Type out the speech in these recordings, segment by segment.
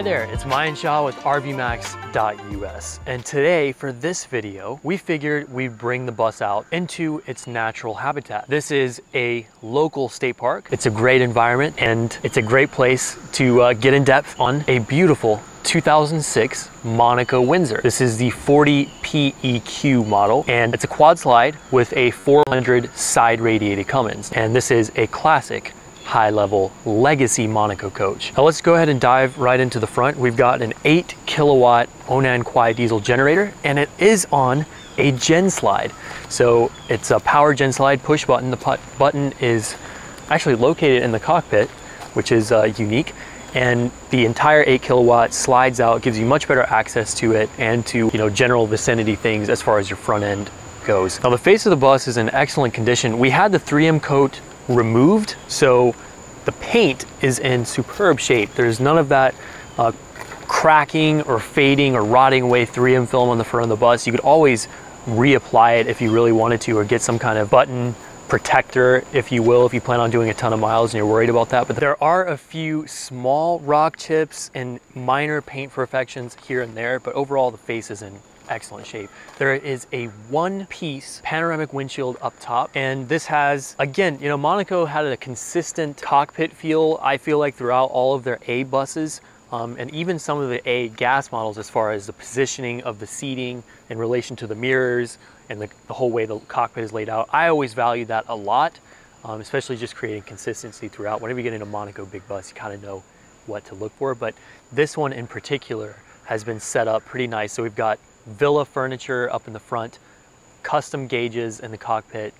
Hi there, it's Mayan Shah with RVMax.us. And today for this video, we figured we'd bring the bus out into its natural habitat. This is a local state park. It's a great environment and it's a great place to uh, get in depth on a beautiful 2006 Monaco Windsor. This is the 40 PEQ model and it's a quad slide with a 400 side radiated Cummins. And this is a classic high level legacy Monaco coach. Now let's go ahead and dive right into the front. We've got an eight kilowatt Onan Quiet diesel generator and it is on a gen slide. So it's a power gen slide push button. The button is actually located in the cockpit, which is uh, unique. And the entire eight kilowatt slides out, gives you much better access to it and to you know general vicinity things as far as your front end goes. Now the face of the bus is in excellent condition. We had the 3M coat removed. So the paint is in superb shape. There's none of that uh, cracking or fading or rotting away 3M film on the front of the bus. You could always reapply it if you really wanted to or get some kind of button protector, if you will, if you plan on doing a ton of miles and you're worried about that. But there are a few small rock chips and minor paint imperfections here and there, but overall the face is in excellent shape. There is a one piece panoramic windshield up top. And this has, again, you know, Monaco had a consistent cockpit feel, I feel like throughout all of their A buses. Um, and even some of the A gas models as far as the positioning of the seating in relation to the mirrors and the, the whole way the cockpit is laid out. I always value that a lot, um, especially just creating consistency throughout. Whenever you get in a Monaco big bus, you kind of know what to look for. But this one in particular has been set up pretty nice. So we've got Villa furniture up in the front, custom gauges in the cockpit,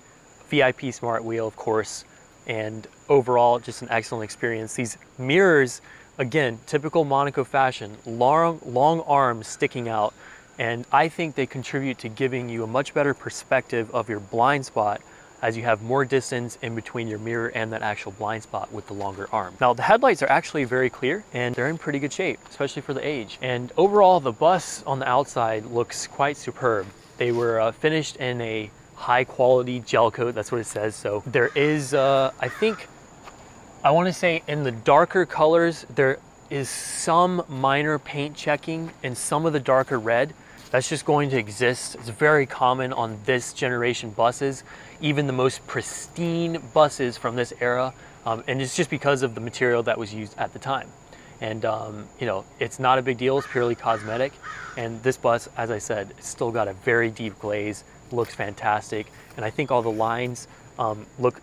VIP smart wheel, of course, and overall just an excellent experience. These mirrors, again, typical Monaco fashion, long, long arms sticking out, and I think they contribute to giving you a much better perspective of your blind spot as you have more distance in between your mirror and that actual blind spot with the longer arm. Now the headlights are actually very clear and they're in pretty good shape, especially for the age. And overall the bus on the outside looks quite superb. They were uh, finished in a high quality gel coat, that's what it says. So there is, uh, I think, I wanna say in the darker colors, there is some minor paint checking in some of the darker red, that's just going to exist. It's very common on this generation buses, even the most pristine buses from this era. Um, and it's just because of the material that was used at the time. And um, you know, it's not a big deal, it's purely cosmetic. And this bus, as I said, still got a very deep glaze, looks fantastic. And I think all the lines um, look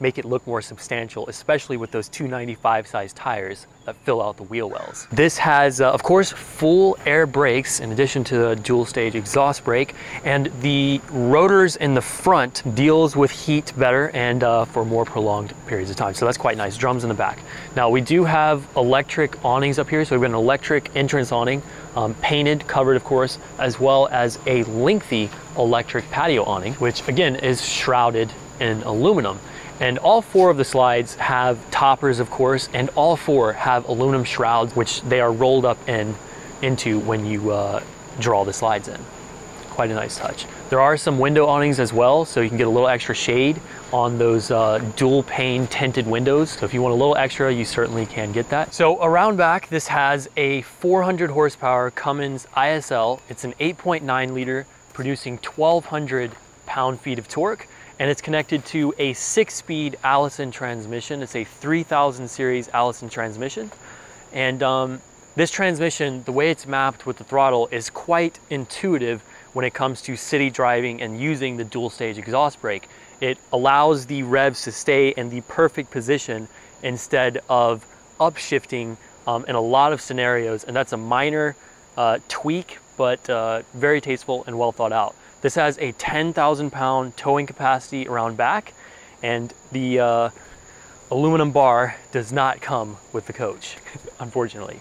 make it look more substantial, especially with those 295 size tires that fill out the wheel wells. This has, uh, of course, full air brakes in addition to the dual stage exhaust brake, and the rotors in the front deals with heat better and uh, for more prolonged periods of time. So that's quite nice, drums in the back. Now we do have electric awnings up here, so we've got an electric entrance awning, um, painted, covered of course, as well as a lengthy electric patio awning, which again is shrouded in aluminum. And all four of the slides have toppers, of course, and all four have aluminum shrouds, which they are rolled up in into when you uh, draw the slides in. Quite a nice touch. There are some window awnings as well, so you can get a little extra shade on those uh, dual pane tinted windows. So if you want a little extra, you certainly can get that. So around back, this has a 400 horsepower Cummins ISL. It's an 8.9 liter, producing 1,200 pound-feet of torque and it's connected to a six-speed Allison transmission. It's a 3000 series Allison transmission. And um, this transmission, the way it's mapped with the throttle is quite intuitive when it comes to city driving and using the dual stage exhaust brake. It allows the revs to stay in the perfect position instead of upshifting um, in a lot of scenarios. And that's a minor uh, tweak, but uh, very tasteful and well thought out. This has a 10,000 pound towing capacity around back and the uh, aluminum bar does not come with the coach, unfortunately.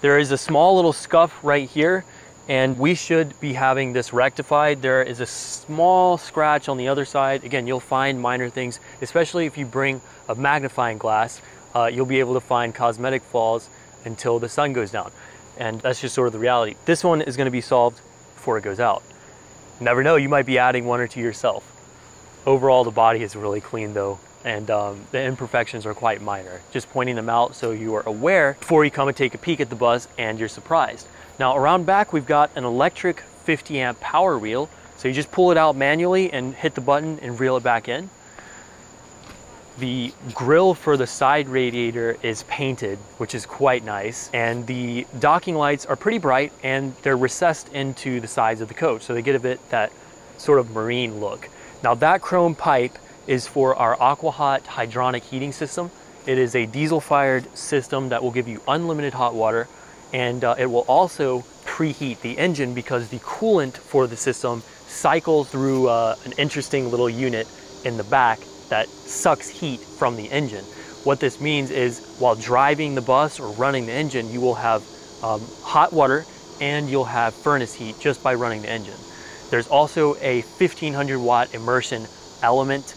There is a small little scuff right here and we should be having this rectified. There is a small scratch on the other side. Again, you'll find minor things, especially if you bring a magnifying glass, uh, you'll be able to find cosmetic flaws until the sun goes down. And that's just sort of the reality. This one is gonna be solved before it goes out. Never know, you might be adding one or two yourself. Overall, the body is really clean though, and um, the imperfections are quite minor. Just pointing them out so you are aware before you come and take a peek at the bus and you're surprised. Now around back, we've got an electric 50 amp power reel. So you just pull it out manually and hit the button and reel it back in. The grill for the side radiator is painted, which is quite nice. And the docking lights are pretty bright and they're recessed into the sides of the coach. So they get a bit that sort of marine look. Now that chrome pipe is for our AquaHot hydronic heating system. It is a diesel fired system that will give you unlimited hot water and uh, it will also preheat the engine because the coolant for the system cycles through uh, an interesting little unit in the back that sucks heat from the engine. What this means is while driving the bus or running the engine, you will have um, hot water and you'll have furnace heat just by running the engine. There's also a 1500 watt immersion element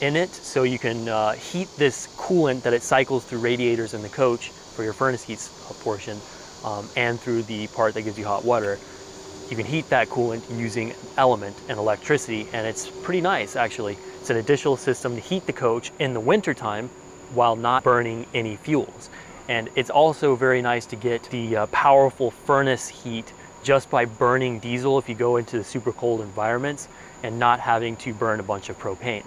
in it, so you can uh, heat this coolant that it cycles through radiators in the coach for your furnace heat portion um, and through the part that gives you hot water. You can heat that coolant using an element and electricity, and it's pretty nice actually. It's an additional system to heat the coach in the wintertime while not burning any fuels. And it's also very nice to get the uh, powerful furnace heat just by burning diesel if you go into the super cold environments and not having to burn a bunch of propane.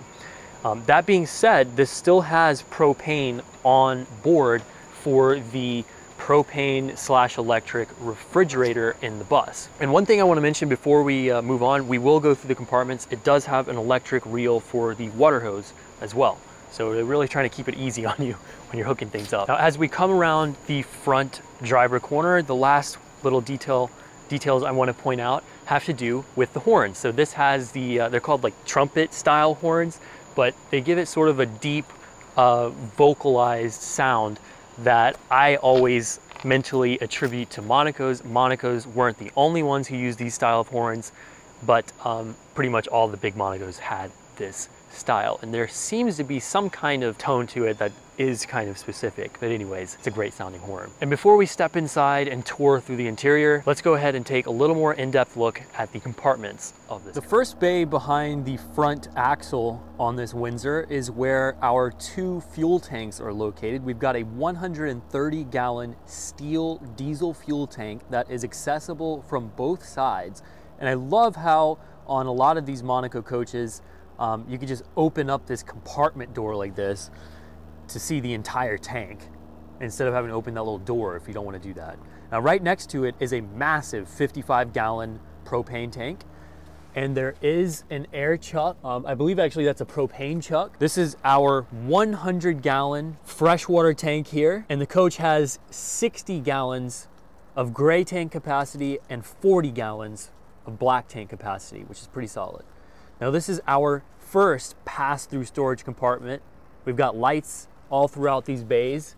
Um, that being said, this still has propane on board for the propane slash electric refrigerator in the bus. And one thing I want to mention before we uh, move on, we will go through the compartments. It does have an electric reel for the water hose as well. So they're really trying to keep it easy on you when you're hooking things up. Now, as we come around the front driver corner, the last little detail details I want to point out have to do with the horns. So this has the, uh, they're called like trumpet style horns, but they give it sort of a deep uh, vocalized sound that I always mentally attribute to Monaco's. Monaco's weren't the only ones who used these style of horns, but um, pretty much all the big Monacos had this style. And there seems to be some kind of tone to it that is kind of specific. But anyways, it's a great sounding horn. And before we step inside and tour through the interior, let's go ahead and take a little more in-depth look at the compartments of this. The first bay behind the front axle on this Windsor is where our two fuel tanks are located. We've got a 130 gallon steel diesel fuel tank that is accessible from both sides. And I love how on a lot of these Monaco coaches, um, you can just open up this compartment door like this to see the entire tank instead of having to open that little door if you don't want to do that. Now right next to it is a massive 55 gallon propane tank and there is an air chuck. Um, I believe actually that's a propane chuck. This is our 100 gallon freshwater tank here and the coach has 60 gallons of gray tank capacity and 40 gallons of black tank capacity, which is pretty solid. Now this is our first pass-through storage compartment. We've got lights all throughout these bays.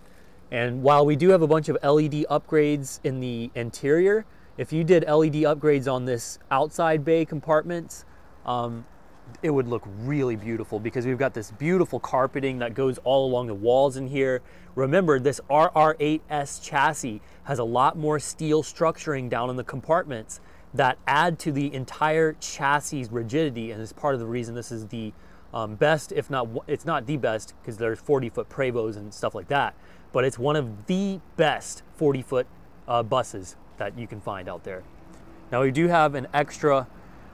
And while we do have a bunch of LED upgrades in the interior, if you did LED upgrades on this outside bay compartments, um, it would look really beautiful because we've got this beautiful carpeting that goes all along the walls in here. Remember, this RR8S chassis has a lot more steel structuring down in the compartments that add to the entire chassis rigidity and is part of the reason this is the um, best, if not, it's not the best because there's 40 foot Prevos and stuff like that, but it's one of the best 40 foot uh, buses that you can find out there. Now we do have an extra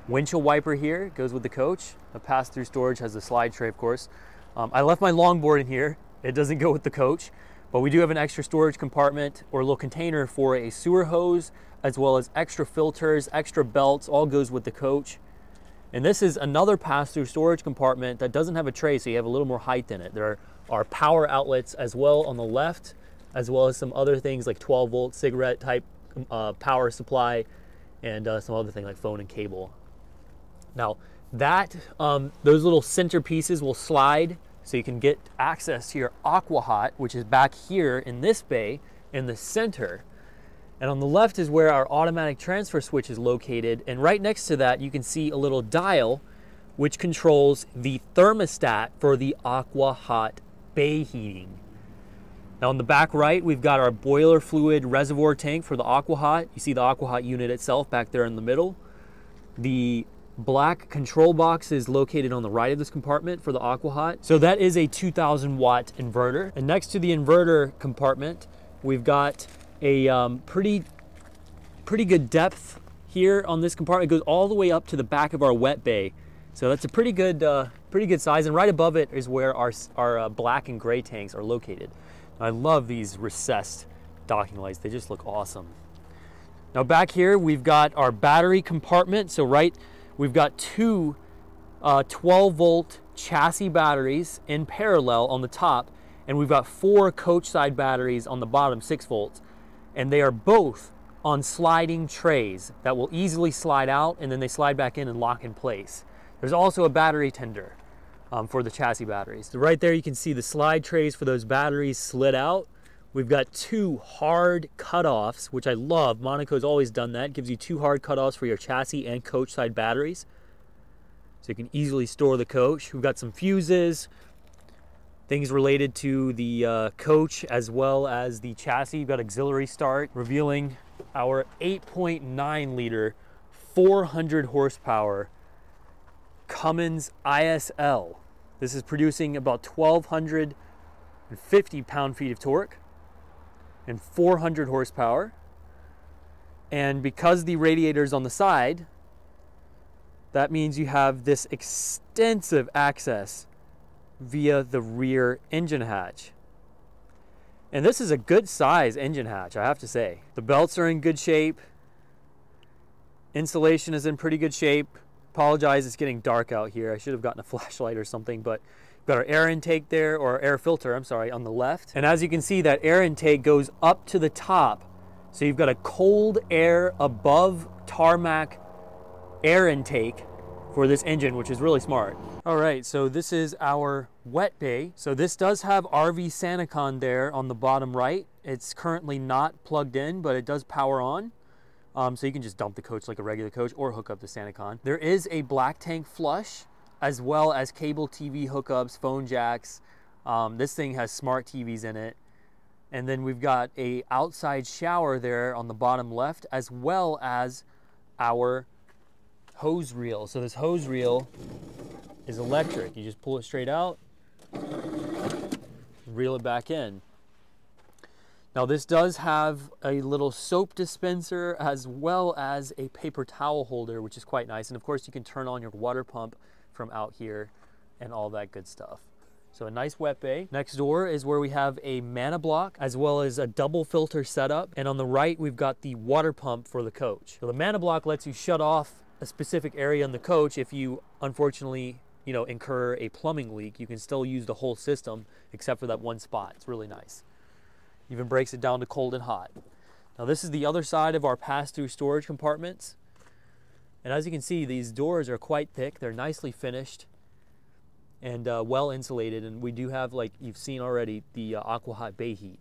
windshield wiper here, it goes with the coach. A pass-through storage has a slide tray, of course. Um, I left my longboard in here. It doesn't go with the coach, but we do have an extra storage compartment or a little container for a sewer hose, as well as extra filters, extra belts, all goes with the coach. And this is another pass-through storage compartment that doesn't have a tray, so you have a little more height in it. There are power outlets as well on the left, as well as some other things like 12 volt cigarette type uh, power supply and uh, some other thing like phone and cable. Now that, um, those little center pieces will slide so you can get access to your AquaHot, which is back here in this bay in the center. And on the left is where our automatic transfer switch is located. And right next to that, you can see a little dial which controls the thermostat for the Aqua Hot bay heating. Now on the back right, we've got our boiler fluid reservoir tank for the Aqua Hot. You see the Aqua Hot unit itself back there in the middle. The black control box is located on the right of this compartment for the Aqua Hot. So that is a 2000 watt inverter. And next to the inverter compartment, we've got a um, pretty, pretty good depth here on this compartment. It goes all the way up to the back of our wet bay. So that's a pretty good, uh, pretty good size. And right above it is where our, our uh, black and gray tanks are located. I love these recessed docking lights. They just look awesome. Now back here, we've got our battery compartment. So right, we've got two uh, 12 volt chassis batteries in parallel on the top, and we've got four coach side batteries on the bottom, six volts. And they are both on sliding trays that will easily slide out and then they slide back in and lock in place. There's also a battery tender um, for the chassis batteries. Right there you can see the slide trays for those batteries slid out We've got two hard cutoffs, which I love. Monaco's always done that. It gives you two hard cutoffs for your chassis and coach side batteries. So you can easily store the coach. We've got some fuses, things related to the uh, coach as well as the chassis. You've got auxiliary start, revealing our 8.9 liter, 400 horsepower Cummins ISL. This is producing about 1,250 pound-feet of torque and 400 horsepower. And because the radiator is on the side, that means you have this extensive access via the rear engine hatch. And this is a good size engine hatch, I have to say. The belts are in good shape. Insulation is in pretty good shape. Apologize, it's getting dark out here. I should have gotten a flashlight or something, but got our air intake there, or air filter, I'm sorry, on the left. And as you can see, that air intake goes up to the top. So you've got a cold air above tarmac air intake for this engine, which is really smart. All right, so this is our wet bay. So this does have RV SaniCon there on the bottom right. It's currently not plugged in, but it does power on. Um, so you can just dump the coach like a regular coach or hook up the SaniCon. There is a black tank flush as well as cable TV hookups, phone jacks. Um, this thing has smart TVs in it. And then we've got a outside shower there on the bottom left, as well as our hose reel. So this hose reel is electric. You just pull it straight out, reel it back in. Now this does have a little soap dispenser as well as a paper towel holder, which is quite nice. And of course you can turn on your water pump from out here and all that good stuff. So a nice wet bay. Next door is where we have a Manabloc as well as a double filter setup. And on the right, we've got the water pump for the coach. So the Manabloc lets you shut off a specific area in the coach if you unfortunately you know, incur a plumbing leak. You can still use the whole system except for that one spot. It's really nice. Even breaks it down to cold and hot. Now this is the other side of our pass-through storage compartments. And as you can see, these doors are quite thick. They're nicely finished and uh, well insulated. And we do have, like you've seen already, the uh, AquaHot Bay Heat.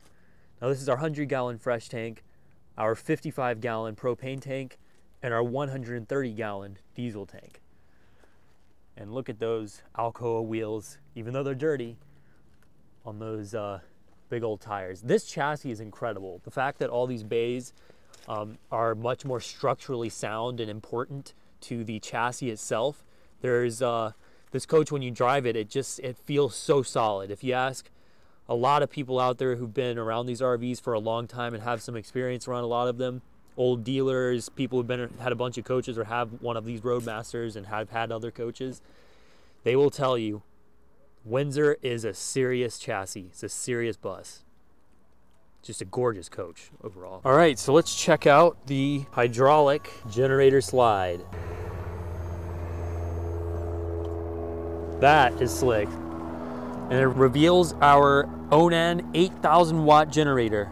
Now this is our 100 gallon fresh tank, our 55 gallon propane tank, and our 130 gallon diesel tank. And look at those Alcoa wheels, even though they're dirty, on those uh, big old tires. This chassis is incredible. The fact that all these bays um, are much more structurally sound and important to the chassis itself. There's uh, this coach when you drive it, it just it feels so solid. If you ask a lot of people out there who've been around these RVs for a long time and have some experience around a lot of them, old dealers, people who've been had a bunch of coaches or have one of these Roadmasters and have had other coaches, they will tell you Windsor is a serious chassis. It's a serious bus just a gorgeous coach overall. All right, so let's check out the hydraulic generator slide. That is slick. And it reveals our Onan 8000 watt generator.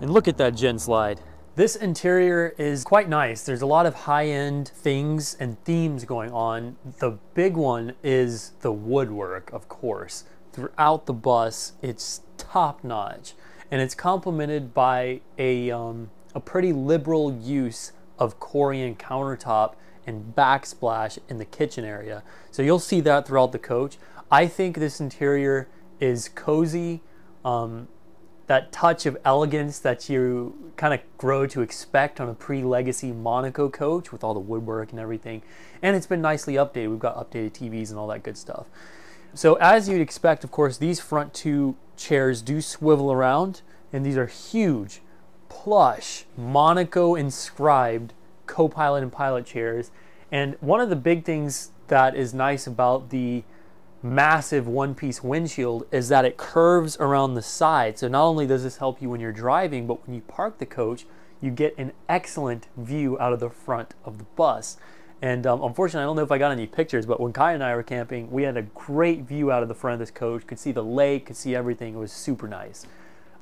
And look at that gen slide. This interior is quite nice. There's a lot of high-end things and themes going on. The big one is the woodwork, of course. Throughout the bus, it's top notch. And it's complemented by a, um, a pretty liberal use of Corian countertop and backsplash in the kitchen area. So you'll see that throughout the coach. I think this interior is cozy. Um, that touch of elegance that you kind of grow to expect on a pre-legacy Monaco coach with all the woodwork and everything. And it's been nicely updated. We've got updated TVs and all that good stuff. So as you'd expect, of course, these front two chairs do swivel around and these are huge, plush, Monaco inscribed co-pilot and pilot chairs. And one of the big things that is nice about the massive one-piece windshield is that it curves around the side. So not only does this help you when you're driving, but when you park the coach, you get an excellent view out of the front of the bus. And um, unfortunately, I don't know if I got any pictures, but when Kai and I were camping, we had a great view out of the front of this coach. Could see the lake, could see everything. It was super nice.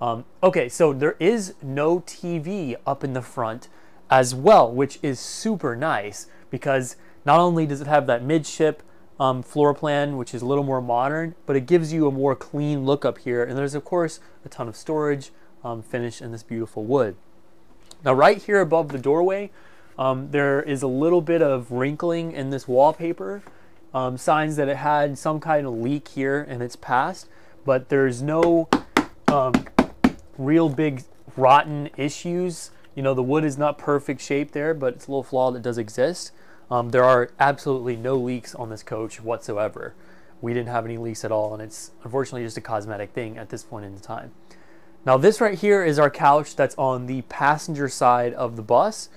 Um, okay, so there is no TV up in the front as well, which is super nice because not only does it have that midship um, floor plan, which is a little more modern, but it gives you a more clean look up here. And there's of course a ton of storage um, finished in this beautiful wood. Now right here above the doorway, um, there is a little bit of wrinkling in this wallpaper, um, signs that it had some kind of leak here in its past, but there's no um, real big rotten issues. You know, the wood is not perfect shape there, but it's a little flaw that does exist. Um, there are absolutely no leaks on this coach whatsoever. We didn't have any leaks at all, and it's unfortunately just a cosmetic thing at this point in time. Now this right here is our couch that's on the passenger side of the bus,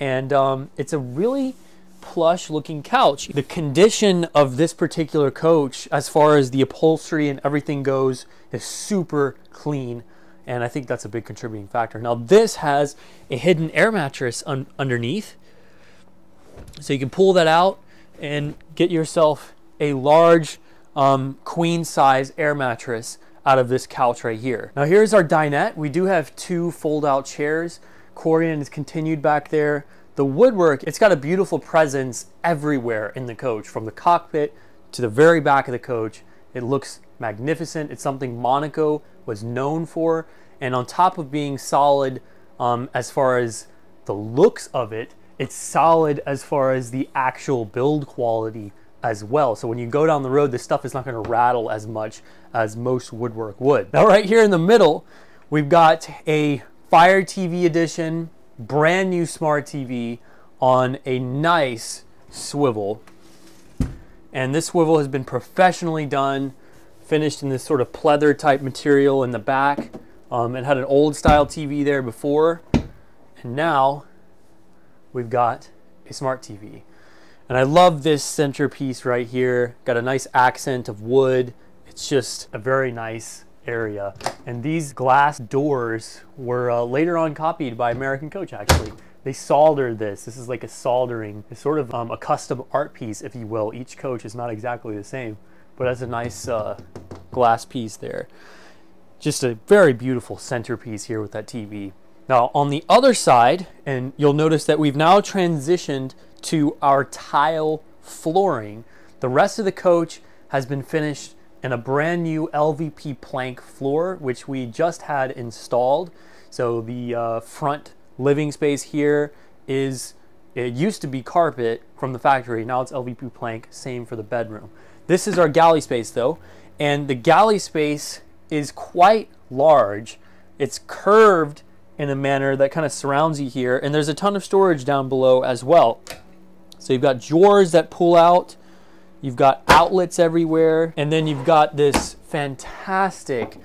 and um, it's a really plush looking couch. The condition of this particular coach, as far as the upholstery and everything goes, is super clean and I think that's a big contributing factor. Now this has a hidden air mattress un underneath so you can pull that out and get yourself a large um, queen size air mattress out of this couch right here. Now here's our dinette. We do have two fold out chairs. Corian is continued back there. The woodwork, it's got a beautiful presence everywhere in the coach, from the cockpit to the very back of the coach. It looks magnificent. It's something Monaco was known for. And on top of being solid um, as far as the looks of it, it's solid as far as the actual build quality as well. So when you go down the road, this stuff is not going to rattle as much as most woodwork would. Now right here in the middle, we've got a Fire TV edition, brand new smart TV on a nice swivel. And this swivel has been professionally done, finished in this sort of pleather type material in the back. Um, it had an old style TV there before, and now we've got a smart TV. And I love this centerpiece right here. Got a nice accent of wood. It's just a very nice area. And these glass doors were uh, later on copied by American Coach actually. They soldered this. This is like a soldering, it's sort of um, a custom art piece, if you will. Each coach is not exactly the same, but that's a nice uh, glass piece there. Just a very beautiful centerpiece here with that TV. Now on the other side, and you'll notice that we've now transitioned to our tile flooring. The rest of the coach has been finished in a brand new LVP plank floor, which we just had installed. So the uh, front living space here is, it used to be carpet from the factory. Now it's LVP plank, same for the bedroom. This is our galley space though. And the galley space is quite large. It's curved in a manner that kind of surrounds you here. And there's a ton of storage down below as well. So you've got drawers that pull out. You've got outlets everywhere. And then you've got this fantastic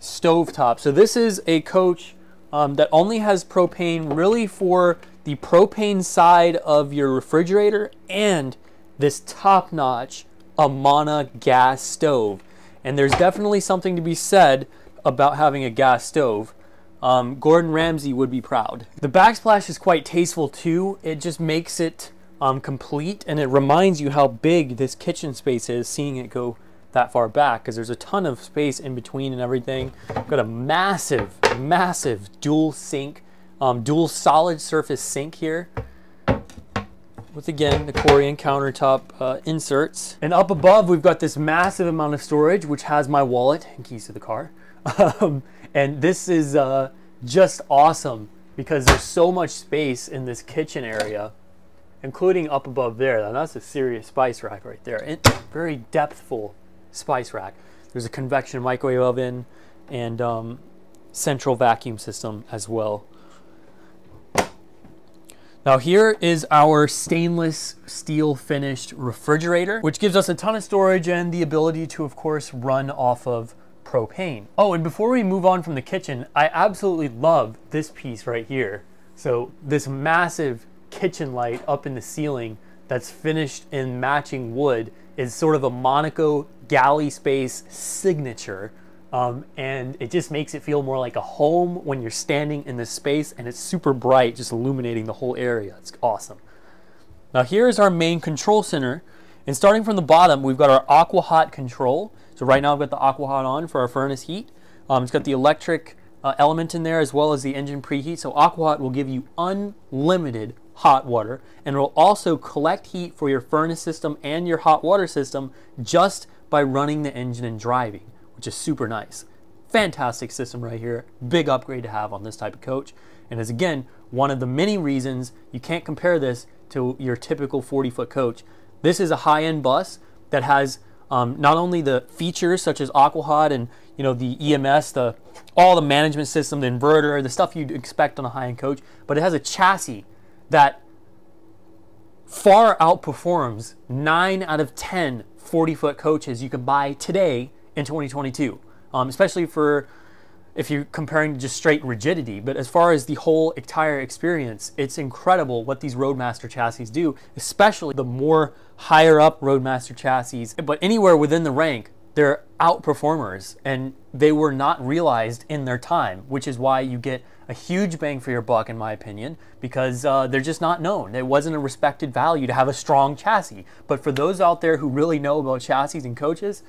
stovetop. So this is a coach um, that only has propane really for the propane side of your refrigerator and this top-notch Amana gas stove. And there's definitely something to be said about having a gas stove um, Gordon Ramsay would be proud. The backsplash is quite tasteful too. It just makes it um, complete and it reminds you how big this kitchen space is seeing it go that far back because there's a ton of space in between and everything. Got a massive, massive dual sink, um, dual solid surface sink here with again the Corian countertop uh, inserts. And up above we've got this massive amount of storage which has my wallet and keys to the car. Um, and this is uh, just awesome because there's so much space in this kitchen area, including up above there. Now that's a serious spice rack right there. And very depthful spice rack. There's a convection microwave oven and um, central vacuum system as well. Now here is our stainless steel finished refrigerator, which gives us a ton of storage and the ability to, of course, run off of propane. Oh, and before we move on from the kitchen, I absolutely love this piece right here. So this massive kitchen light up in the ceiling that's finished in matching wood is sort of a Monaco galley space signature um, and it just makes it feel more like a home when you're standing in this space and it's super bright, just illuminating the whole area. It's awesome. Now here's our main control center. And starting from the bottom, we've got our aqua hot control. So right now I've got the aqua hot on for our furnace heat. Um, it's got the electric uh, element in there as well as the engine preheat. So aqua hot will give you unlimited hot water and will also collect heat for your furnace system and your hot water system just by running the engine and driving which is super nice. Fantastic system right here. Big upgrade to have on this type of coach. And is again, one of the many reasons you can't compare this to your typical 40 foot coach. This is a high end bus that has um, not only the features such as Aquahot and you know the EMS, the all the management system, the inverter, the stuff you'd expect on a high end coach, but it has a chassis that far outperforms 9 out of 10 40 foot coaches you can buy today in 2022, um, especially for if you're comparing just straight rigidity. But as far as the whole entire experience, it's incredible what these Roadmaster chassis do, especially the more higher up Roadmaster chassis. But anywhere within the rank, they're outperformers and they were not realized in their time, which is why you get a huge bang for your buck, in my opinion, because uh, they're just not known. It wasn't a respected value to have a strong chassis. But for those out there who really know about chassis and coaches,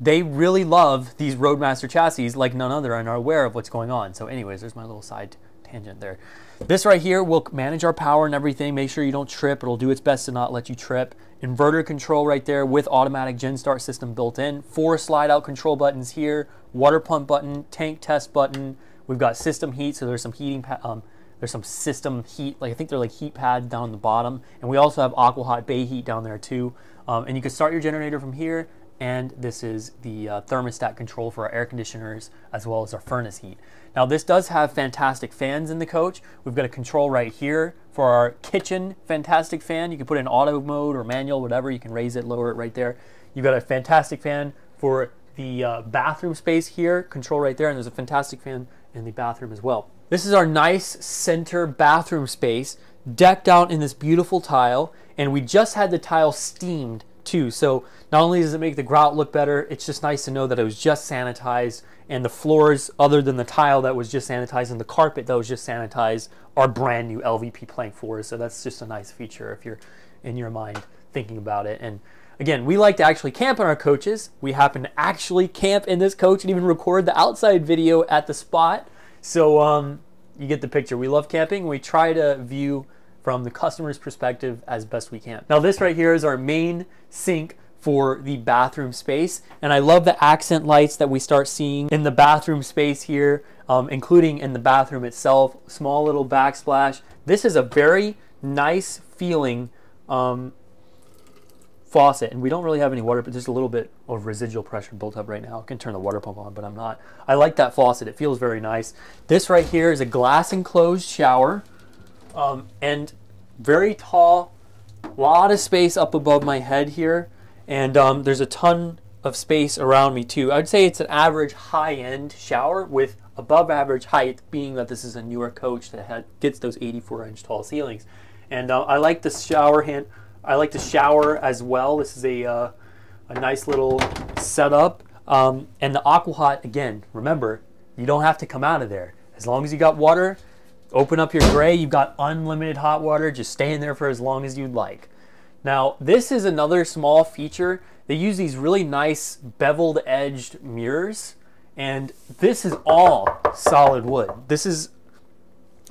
they really love these Roadmaster chassis like none other and are aware of what's going on. So anyways, there's my little side tangent there. This right here will manage our power and everything. Make sure you don't trip. It'll do its best to not let you trip. Inverter control right there with automatic gen start system built in. Four slide out control buttons here. Water pump button, tank test button. We've got system heat, so there's some heating, um, there's some system heat, like I think they're like heat pads down on the bottom. And we also have aqua hot bay heat down there too. Um, and you can start your generator from here and this is the uh, thermostat control for our air conditioners as well as our furnace heat. Now this does have fantastic fans in the coach. We've got a control right here for our kitchen fantastic fan. You can put it in auto mode or manual, whatever. You can raise it, lower it right there. You've got a fantastic fan for the uh, bathroom space here, control right there, and there's a fantastic fan in the bathroom as well. This is our nice center bathroom space, decked out in this beautiful tile, and we just had the tile steamed too. So not only does it make the grout look better, it's just nice to know that it was just sanitized and the floors, other than the tile that was just sanitized and the carpet that was just sanitized, are brand new LVP plank floors. So that's just a nice feature if you're in your mind thinking about it. And again, we like to actually camp in our coaches. We happen to actually camp in this coach and even record the outside video at the spot. So um, you get the picture. We love camping. We try to view from the customer's perspective as best we can. Now this right here is our main sink for the bathroom space. And I love the accent lights that we start seeing in the bathroom space here, um, including in the bathroom itself, small little backsplash. This is a very nice feeling um, faucet and we don't really have any water but there's a little bit of residual pressure built up right now I can turn the water pump on but I'm not I like that faucet it feels very nice this right here is a glass enclosed shower um, and very tall, a lot of space up above my head here. And um, there's a ton of space around me too. I'd say it's an average high-end shower with above average height, being that this is a newer coach that had, gets those 84 inch tall ceilings. And uh, I like the shower hand. I like the shower as well. This is a uh, a nice little setup. Um, and the Aqua Hot, again. Remember, you don't have to come out of there as long as you got water Open up your gray, you've got unlimited hot water, just stay in there for as long as you'd like. Now, this is another small feature. They use these really nice beveled edged mirrors, and this is all solid wood. This is,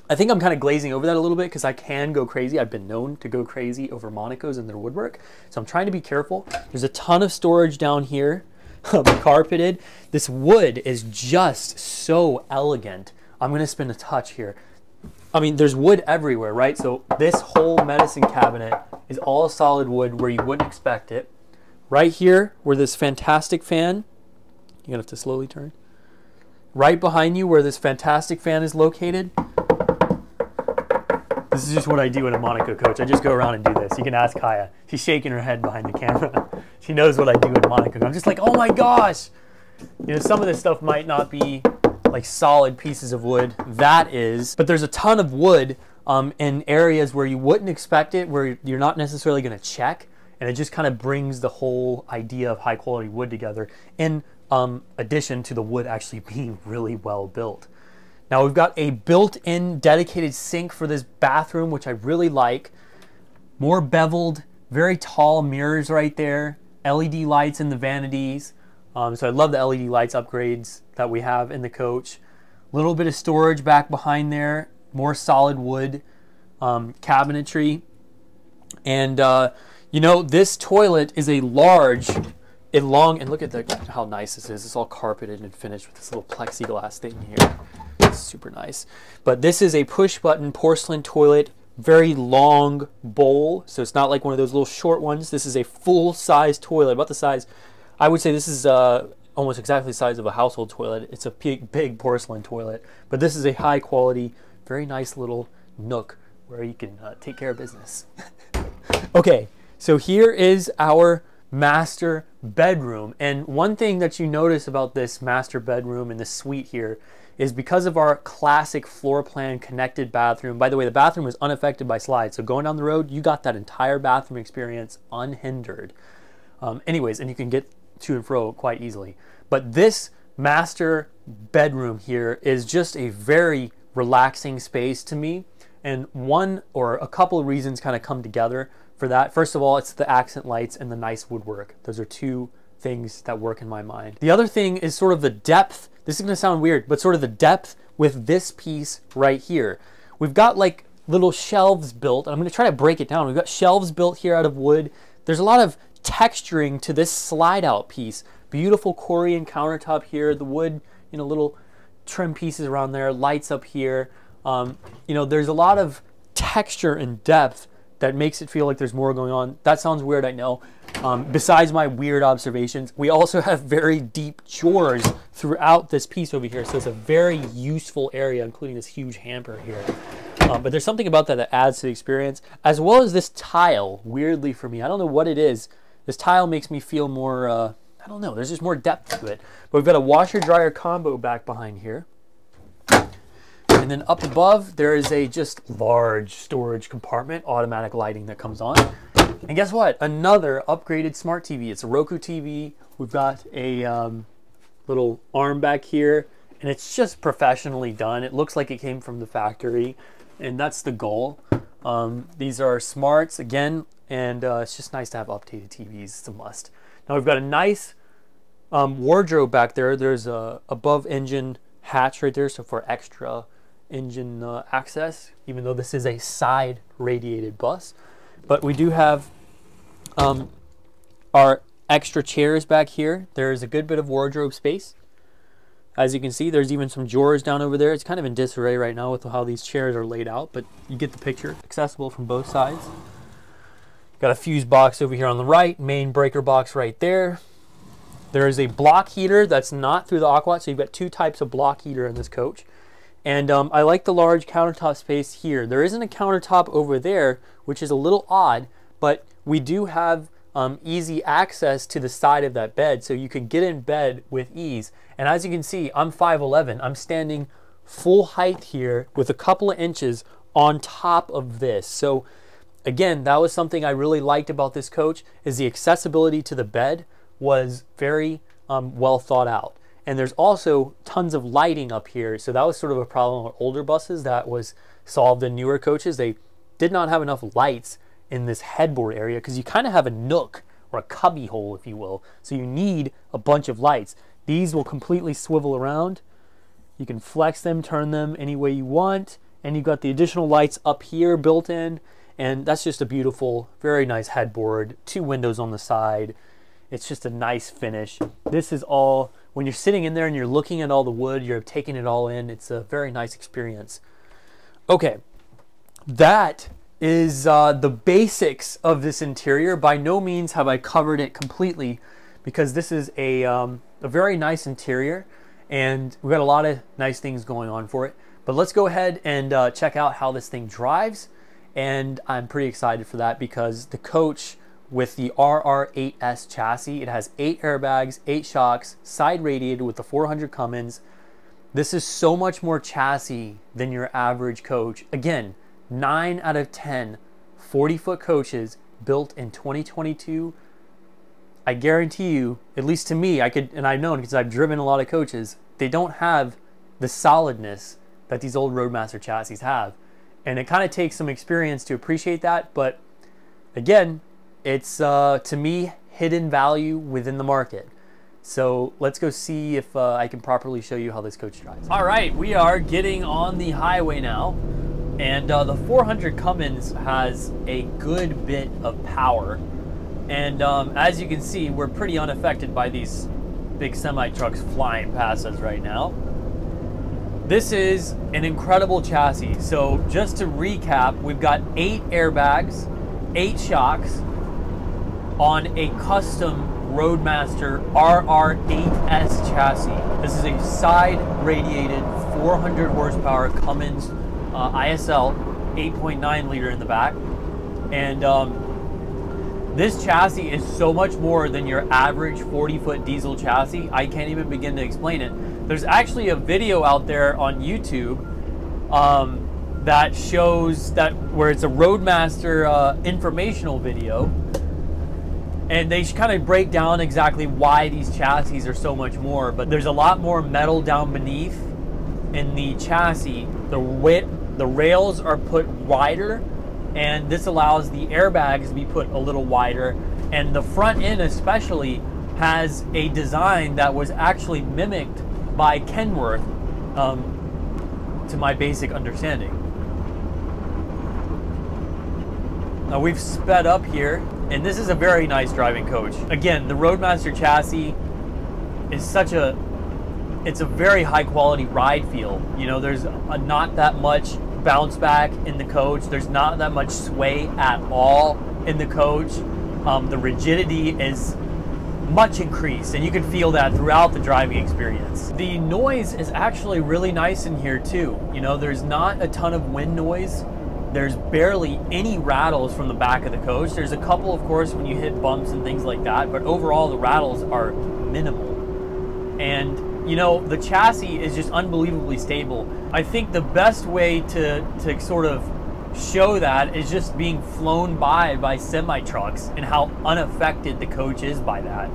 I think I'm kind of glazing over that a little bit because I can go crazy. I've been known to go crazy over Monacos and their woodwork, so I'm trying to be careful. There's a ton of storage down here, um, carpeted. This wood is just so elegant. I'm gonna spin a touch here. I mean, there's wood everywhere, right? So this whole medicine cabinet is all solid wood where you wouldn't expect it. Right here, where this fantastic fan, you're gonna have to slowly turn. right behind you where this fantastic fan is located, this is just what I do in a Monaco coach. I just go around and do this. You can ask Kaya. She's shaking her head behind the camera. she knows what I do in Monaco. I'm just like, oh my gosh. You know, some of this stuff might not be like solid pieces of wood. That is, but there's a ton of wood um, in areas where you wouldn't expect it, where you're not necessarily going to check, and it just kind of brings the whole idea of high quality wood together. In um, addition to the wood actually being really well built. Now we've got a built-in dedicated sink for this bathroom, which I really like. More beveled, very tall mirrors right there. LED lights in the vanities. Um, so I love the LED lights upgrades that we have in the coach. A little bit of storage back behind there. More solid wood um, cabinetry. And, uh, you know, this toilet is a large a long, and look at the, how nice this is. It's all carpeted and finished with this little plexiglass thing here super nice. But this is a push button porcelain toilet, very long bowl. So it's not like one of those little short ones. This is a full size toilet, about the size, I would say this is uh, almost exactly the size of a household toilet. It's a big, big porcelain toilet, but this is a high quality, very nice little nook where you can uh, take care of business. okay, so here is our master bedroom. And one thing that you notice about this master bedroom and the suite here is because of our classic floor plan connected bathroom. By the way, the bathroom was unaffected by slides. So going down the road, you got that entire bathroom experience unhindered. Um, anyways, and you can get to and fro quite easily. But this master bedroom here is just a very relaxing space to me. And one or a couple of reasons kind of come together for that. First of all, it's the accent lights and the nice woodwork. Those are two things that work in my mind. The other thing is sort of the depth this is going to sound weird, but sort of the depth with this piece right here. We've got like little shelves built. I'm going to try to break it down. We've got shelves built here out of wood. There's a lot of texturing to this slide out piece. Beautiful Corian countertop here. The wood, you know, little trim pieces around there, lights up here. Um, you know, there's a lot of texture and depth that makes it feel like there's more going on. That sounds weird, I know. Um, besides my weird observations, we also have very deep drawers throughout this piece over here. So it's a very useful area, including this huge hamper here. Um, but there's something about that that adds to the experience, as well as this tile, weirdly for me. I don't know what it is. This tile makes me feel more, uh, I don't know, there's just more depth to it. But we've got a washer dryer combo back behind here. And then up above, there is a just large storage compartment, automatic lighting that comes on. And guess what? Another upgraded smart TV. It's a Roku TV. We've got a um, little arm back here, and it's just professionally done. It looks like it came from the factory, and that's the goal. Um, these are smarts, again, and uh, it's just nice to have updated TVs. It's a must. Now we've got a nice um, wardrobe back there. There's a above engine hatch right there, so for extra engine uh, access, even though this is a side radiated bus. But we do have um, our extra chairs back here. There is a good bit of wardrobe space. As you can see, there's even some drawers down over there. It's kind of in disarray right now with how these chairs are laid out, but you get the picture. Accessible from both sides. Got a fuse box over here on the right, main breaker box right there. There is a block heater that's not through the AquaHot, so you've got two types of block heater in this coach. And um, I like the large countertop space here. There isn't a countertop over there, which is a little odd, but we do have um, easy access to the side of that bed, so you can get in bed with ease. And as you can see, I'm 5'11". I'm standing full height here with a couple of inches on top of this. So again, that was something I really liked about this coach is the accessibility to the bed was very um, well thought out. And there's also tons of lighting up here. So that was sort of a problem with older buses that was solved in newer coaches. They did not have enough lights in this headboard area because you kind of have a nook or a cubby hole, if you will. So you need a bunch of lights. These will completely swivel around. You can flex them, turn them any way you want. And you've got the additional lights up here built in. And that's just a beautiful, very nice headboard. Two windows on the side. It's just a nice finish. This is all when you're sitting in there and you're looking at all the wood, you're taking it all in. It's a very nice experience. Okay, that is uh, the basics of this interior. By no means have I covered it completely because this is a, um, a very nice interior and we've got a lot of nice things going on for it. But let's go ahead and uh, check out how this thing drives. And I'm pretty excited for that because the coach with the RR8S chassis, it has eight airbags, eight shocks, side radiated with the 400 Cummins. This is so much more chassis than your average coach. Again, nine out of 10 40 foot coaches built in 2022 I guarantee you, at least to me, I could, and I've known because I've driven a lot of coaches, they don't have the solidness that these old Roadmaster chassis have. And it kind of takes some experience to appreciate that. But again, it's uh, to me hidden value within the market. So let's go see if uh, I can properly show you how this coach drives. All right, we are getting on the highway now. And uh, the 400 Cummins has a good bit of power and um, as you can see, we're pretty unaffected by these big semi trucks flying past us right now. This is an incredible chassis. So just to recap, we've got eight airbags, eight shocks on a custom Roadmaster RR8S chassis. This is a side radiated 400 horsepower Cummins uh, ISL 8.9 liter in the back. And um, this chassis is so much more than your average 40 foot diesel chassis. I can't even begin to explain it. There's actually a video out there on YouTube um, that shows that where it's a Roadmaster uh, informational video. And they kind of break down exactly why these chassis are so much more. But there's a lot more metal down beneath in the chassis. The width, the rails are put wider and this allows the airbags to be put a little wider and the front end especially has a design that was actually mimicked by Kenworth um, to my basic understanding. Now we've sped up here and this is a very nice driving coach. Again, the Roadmaster chassis is such a it's a very high quality ride feel. You know, there's a, not that much bounce back in the coach. There's not that much sway at all in the coach. Um, the rigidity is much increased, and you can feel that throughout the driving experience. The noise is actually really nice in here too. You know, there's not a ton of wind noise. There's barely any rattles from the back of the coach. There's a couple, of course, when you hit bumps and things like that, but overall the rattles are minimal. And you know, the chassis is just unbelievably stable. I think the best way to, to sort of show that is just being flown by by semi trucks and how unaffected the coach is by that.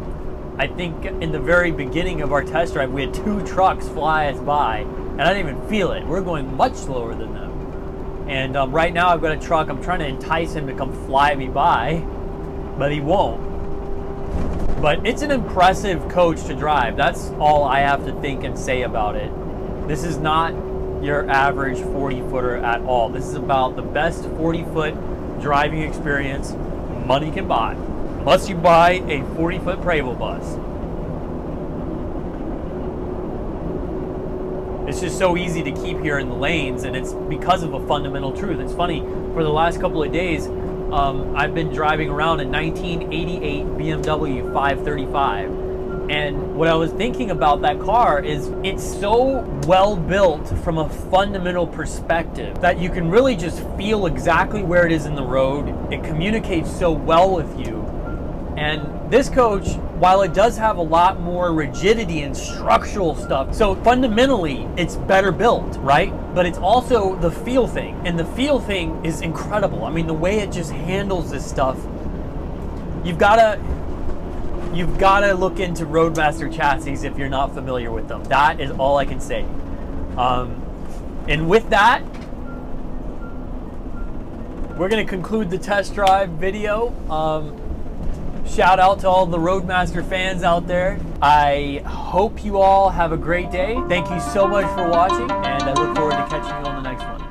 I think in the very beginning of our test drive, we had two trucks fly us by, and I didn't even feel it. We're going much slower than them. And um, right now, I've got a truck. I'm trying to entice him to come fly me by, but he won't. But it's an impressive coach to drive. That's all I have to think and say about it. This is not your average 40 footer at all. This is about the best 40 foot driving experience money can buy. Unless you buy a 40 foot Prevost bus. It's just so easy to keep here in the lanes, and it's because of a fundamental truth. It's funny, for the last couple of days, um, I've been driving around a 1988 BMW 535. And what I was thinking about that car is it's so well built from a fundamental perspective that you can really just feel exactly where it is in the road. It communicates so well with you. And this coach while it does have a lot more rigidity and structural stuff, so fundamentally it's better built, right? But it's also the feel thing. And the feel thing is incredible. I mean, the way it just handles this stuff, you've gotta you've gotta look into Roadmaster chassis if you're not familiar with them. That is all I can say. Um, and with that, we're gonna conclude the test drive video. Um, Shout out to all the Roadmaster fans out there. I hope you all have a great day. Thank you so much for watching, and I look forward to catching you on the next one.